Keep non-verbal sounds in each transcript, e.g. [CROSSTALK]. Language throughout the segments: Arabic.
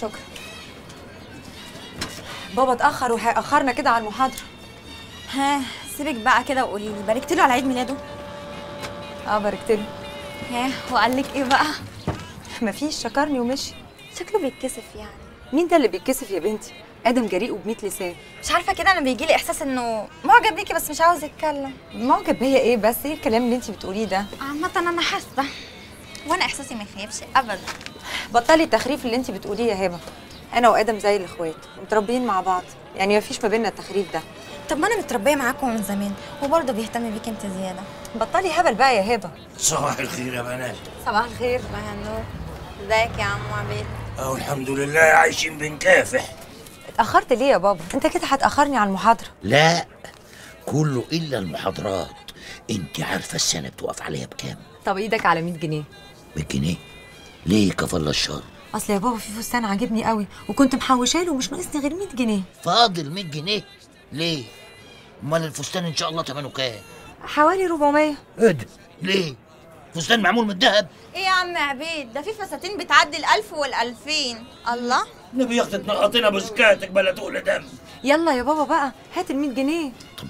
شكرا. بابا اتأخر وهيأخرنا كده على المحاضرة. ها سيبك بقى كده وقولي لي باركت له على عيد ميلاده. آه باركت له ها وقال لك إيه بقى؟ مفيش شكرني ومشي. شكله بيتكسف يعني. مين ده اللي بيتكسف يا بنتي؟ آدم جريء وبميت لسان. مش عارفة كده أنا بيجي لي إحساس إنه معجب بيكي بس مش عاوز يتكلم. معجب بيا إيه بس؟ إيه الكلام اللي انت بتقوليه ده؟ عامة أنا حاسه وأنا احساسي ما يخيبش ابدا. بطلي التخريف اللي انت بتقوليه يا هبة. أنا وآدم زي الاخوات ومتربيين مع بعض. يعني مفيش ما بيننا التخريف ده. طب ما أنا متربية معاكم من زمان وبرضه بيهتم بيكي انت زيادة. بطلي هبل بقى يا هبة. صباح الخير يا بنات. صباح الخير. صباح النور ازيك يا عم عبيد؟ أهو الحمد لله عايشين بنكافح. اتأخرت ليه يا بابا؟ انت كده هتأخرني على المحاضرة. لا كله إلا المحاضرات. انت عارفة السنة بتوقف عليها بكام؟ طب إيدك على 100 جنيه. بالجنيه ليه كفل الشر؟ أصل يا بابا في فستان عاجبني قوي وكنت محوشاه له ومش ناقصني غير 100 جنيه. فاضل 100 جنيه؟ ليه؟ أمال الفستان إن شاء الله ثمنه كام؟ حوالي 400 إيه ده ليه؟ فستان معمول من الذهب إيه يا عم عبيد؟ ده في فساتين بتعدي الألف والألفين. الله؟ نبي ياخد تنقطنا بسكاتك بلا تقول دم. يلا يا بابا بقى هات ال 100 جنيه. طب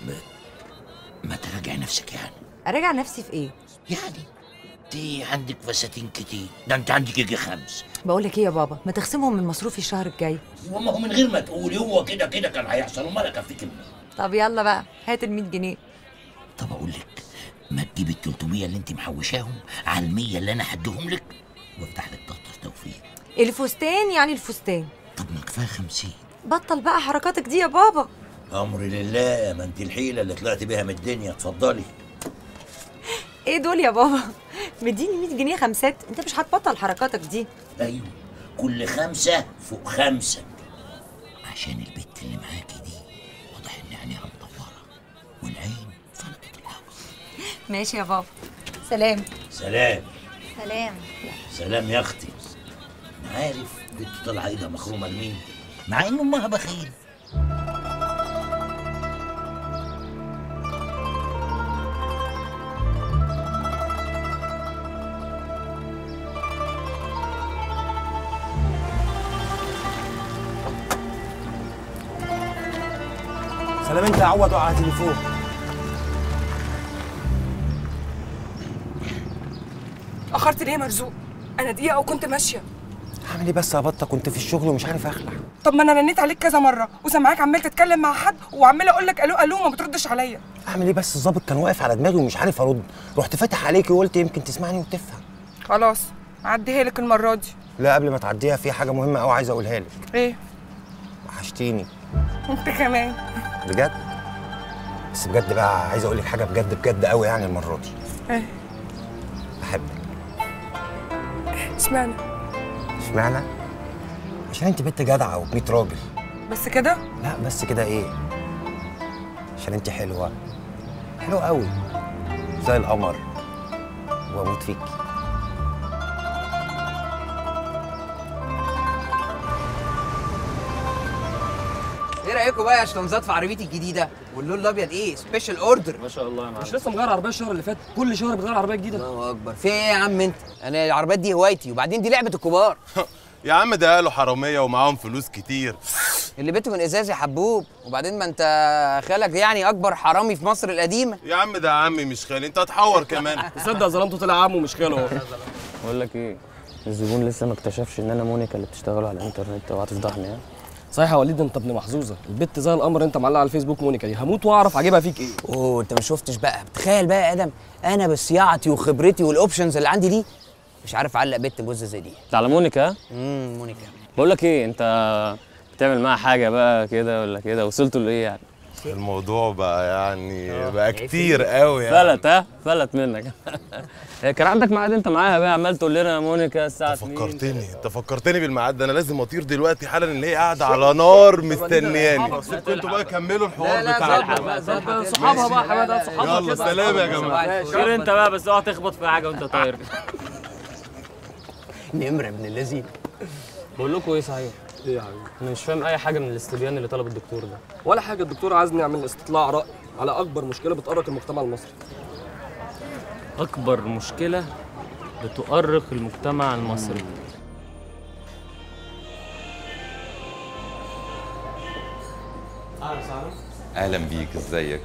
ما تراجع نفسك يعني. أراجع نفسي في إيه؟ يعني؟ انت عندك فساتين كتير. ده انت عندك يجي خمس. بقول لك إيه يا بابا؟ ما تخصمهم من مصروفي الشهر الجاي. وما هو من غير ما تقولي هو كده كده كان هيحصل وما لك في كلمة. طب يلا بقى هات ال 100 جنيه. طب أقول لك ما تجيب ال 300 اللي انت محوشاهم على ال 100 اللي أنا هديهم لك وافتح لك دفتر توفيق الفستان يعني الفستان. طب ما كفاية 50 بطل بقى حركاتك دي يا بابا. امري لله ما انت الحيلة اللي طلعت بيها من الدنيا اتفضلي. إيه دول يا بابا؟ [LAUGHS] مديني 100 جنيه خمسات. انت مش هتبطل حركاتك دي. أيوه. كل خمسة فوق خمسة. عشان البت اللي معاكي دي. واضح إن عينيها مدوره والعين فلتت الهوا. [LAUGHS] ماشي يا بابا. سلام. سلام. سلام. سلام يا أختي. أنا عارف بنت طالعه إيدها مخرومة لمين؟ مع إن أمها بخيل. سلام انت يا عوض على تليفون. أخرت ليه يا مرزوق؟ أنا دقيقة وكنت ماشية. اعمل إيه بس يا بطة؟ كنت في الشغل ومش عارف أخلع. طب ما أنا رنيت عليك كذا مرة وسامعاك عمال تتكلم مع حد وعمال أقول لك ألو ألو ما بتردش عليا. اعمل إيه بس؟ الظابط كان واقف على دماغي ومش عارف أرد. رحت فاتح عليكي وقلت يمكن تسمعني وتفهم. خلاص عديها لك المرة دي. لا قبل ما تعديها في حاجة مهمة قوي عايز أقولها لك. إيه؟ وحشتيني. انت كمان. بجد؟ بس بجد بقى عايز أقول لك حاجة بجد بجد قوي يعني المرة دي. إيه؟ بحبك. اشمعنى؟ اشمعنى؟ عشان انت بنت جدعة وب راجل. بس كده؟ لا بس كده إيه؟ عشان انت حلوة. حلوة قوي زي القمر. وأموت فيكي. إيه رايكم بقى يا شطنزات في عربيتي الجديدة؟ واللون الأبيض إيه؟ special order ما شاء الله يا معلم. مش لسه مغير عربية الشهر اللي فات؟ كل شهر بتغير عربية جديدة. الله أكبر. في إيه يا عم أنت؟ أنا العربيات دي هوايتي وبعدين دي لعبة الكبار. [LAUGHS] يا عم ده قالوا حرامية ومعاهم فلوس كتير. اللي بيته من ازاز يا حبوب. وبعدين ما أنت خالك يعني أكبر حرامي في مصر القديمة. يا عم ده عمي مش خالي أنت هتحور كمان. [LAUGHS] تصدق ظلمته طلع عمه مش خاله بقول لك إيه؟ الزبون لسه ما اكتشفش إن أنا مونيكا اللي بتشتغل على الإنترنت وهتفضحني ها؟ صحيح يا وليد انت ابن محظوظة. البت زي القمر انت معلقة على الفيسبوك مونيكا دي. هموت واعرف عاجبها فيك إيه؟ أوه انت ما شفتش بقى. تخيل بقى يا آدم أنا بصياعتي وخبرتي وال options اللي عندي دي مش عارف اعلق بنت موزه زي دي. ده على مونيكا؟ ها؟ امم مونيكا. بقول لك إيه انت بتعمل معاها حاجة بقى كده ولا كده؟ وصلتوا لإيه يعني؟ الموضوع بقى يعني بقى كتير قوي يعني. فلت ها؟ فلت منك. [LAUGHS] كان عندك ميعاد أنت معاها بقى؟ عمال تقول لنا يا مونيكا الساعة 2 فكرتني أنت فكرتني بالميعاد ده. أنا لازم أطير دلوقتي حالا اللي هي قاعدة على نار مستنياني. سيبكم أنتوا بقى كملوا الحوار بتاعكم صحابها بقى حماده صحابها يلا سلام يا جماعة. طير أنت بقى بس اوعى تخبط في حاجة وأنت طاير. نمره ابن اللذين بقول لكم إيه صحيح؟ إيه يا حبيبي؟ أنا مش فاهم أي حاجة من الاستبيان اللي طلب الدكتور ده ولا حاجة الدكتور عايزني أعمل استطلاع رأي على أكبر مشكلة بتقرق المجتمع المصري أكبر مشكلة بتؤرق المجتمع المصري أهلا وسهلا أهلا بيك إزيك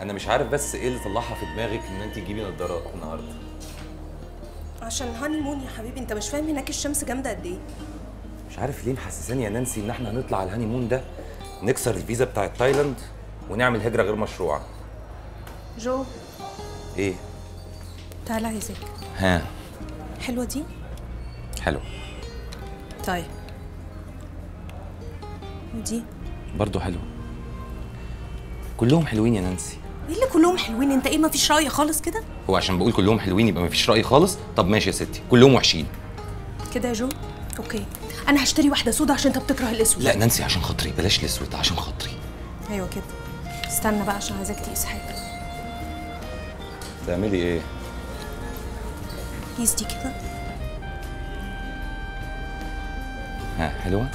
أنا مش عارف بس إيه اللي طلعها في دماغك إن انت تجيبي نظارات النهارده. عشان honeymoon يا حبيبي أنت مش فاهم هناك الشمس جامدة قد إيه؟ مش عارف ليه محسساني يا نانسي إن إحنا هنطلع على ال honeymoon ده نكسر الفيزا بتاعت تايلاند ونعمل هجرة غير مشروعة. جو. إيه؟ تعالى عايزاك ها. حلوة دي؟ حلو. طيب. ودي؟ برضو حلو. كلهم حلوين يا نانسي. إيه اللي كلهم حلوين؟ انت إيه مفيش رأي خالص كده؟ هو عشان بقول كلهم حلوين يبقى مفيش رأي خالص؟ طب ماشي يا ستي كلهم وحشين. كده يا جو؟ okay. أنا هشتري واحدة سودا عشان انت بتكره الأسود. لا نانسي عشان خاطري بلاش الأسود عشان خاطري. أيوه كده. استنى بقى عشان عايزاك تقيس حاجة. تعملي إيه؟ قيس دي كده. ها حلوة؟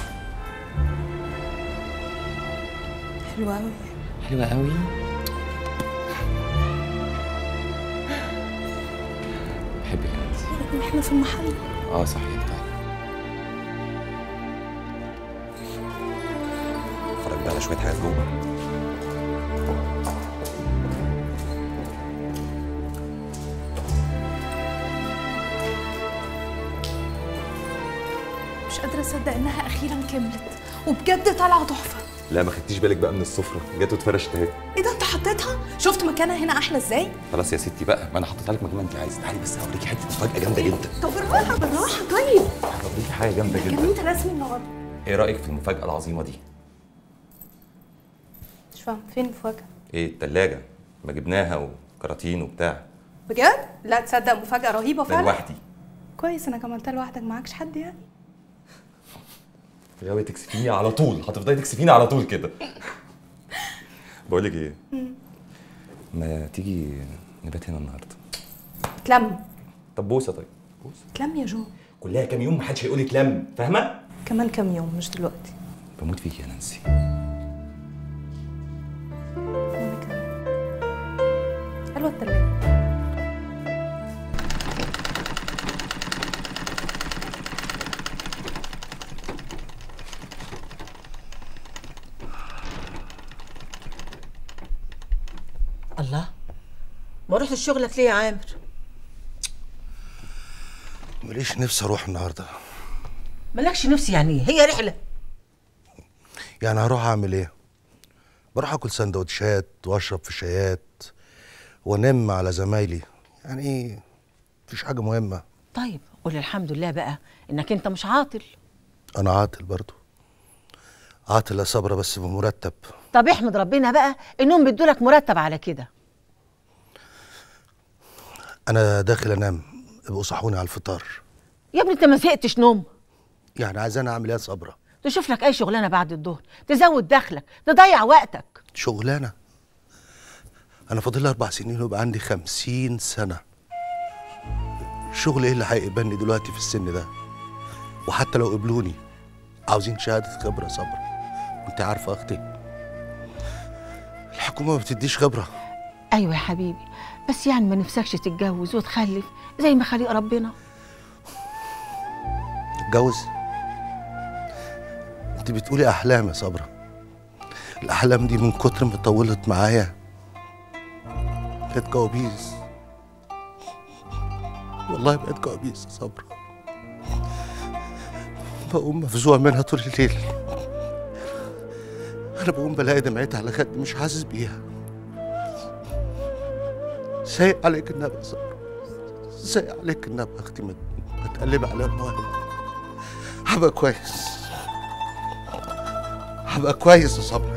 حلوة قوي حلوة قوي إحنا في المحل. آه صحيح طيب. اتفرج بقى على شوية حاجات جوه. مش قادرة أصدق إنها أخيرا كملت وبجد طالعة تحفة. لا ما خدتيش بالك بقى من السفرة؟ جت واتفرشت أهي. حطيتها؟ شفت مكانها هنا أحلى إزاي؟ خلاص يا ستي بقى ما أنا حطيتها لك مكان ما انت عايزة تعالي بس هوريكي حتة مفاجأة جامدة جدا. طب بالراحة بالراحة. طيب. هوريكي حاجة جامدة كان جدا انت رسمي النهارده. إيه رأيك في المفاجأة العظيمة دي؟ مش فاهم فين المفاجأة؟ إيه التلاجة. ما جبناها وكراتين وبتاع. بجد؟ لا تصدق مفاجأة رهيبة فعلا. لوحدي. كويس إنك عملتها لوحدك. معكش حد يعني؟ غاوي تكسفيني على طول. هتفضلي تكسفيني على طول كده. بقول لك إيه ما تيجي نبات هنا النهارده. تلم طب بوسة طيب. بوسة. تلم يا جو. كلها كام يوم محدش هيقول لك لم فاهمة؟ كمان كام يوم مش دلوقتي. بموت فيك يا نانسي. حلوة التلاجة. الله. ما رحتش شغلك ليه يا عامر؟ ماليش نفسي أروح النهارده. مالكش نفسي يعني؟ إيه هي رحلة. يعني هروح أعمل إيه؟ بروح آكل سندوتشات وأشرب في شايات وأنام على زمايلي. يعني إيه؟ مفيش حاجة مهمة. طيب قول الحمد لله بقى إنك أنت مش عاطل. أنا عاطل برضو. عاطل يا صبرا بس بمرتب. طب احمد ربنا بقى إنهم بيدولك مرتب على كده. أنا داخل أنام ابقوا صحوني على الفطار. يا ابني أنت ما زهقتش نوم؟ يعني عايزاني أعمل إيه؟ يا صبرا تشوف لك أي شغلانة بعد الظهر تزود دخلك تضيع وقتك. شغلانة؟ أنا فاضل لي أربع سنين ويبقى عندي خمسين سنة. شغل إيه اللي هيقبلني دلوقتي في السن ده؟ وحتى لو قبلوني عاوزين شهادة خبرة صبر. وانت عارفة أختي. الحكومة ما بتديش خبرة. أيوه يا حبيبي. بس يعني ما نفسكش تتجوز وتخلف زي ما خليق ربنا. اتجوز؟ انت بتقولي أحلام يا صبرا. الأحلام دي من كتر ما طولت معايا. بقت كوابيس. والله بقت كوابيس يا صبرا. بقوم مفزوع منها طول الليل. أنا بقوم بلاقي دمعتي على خدي مش حاسس بيها. سايق عليك يا صبرا سايق عليك ما ما تقلبي على المواهب هبقى كويس. هبقى كويس يا صبرا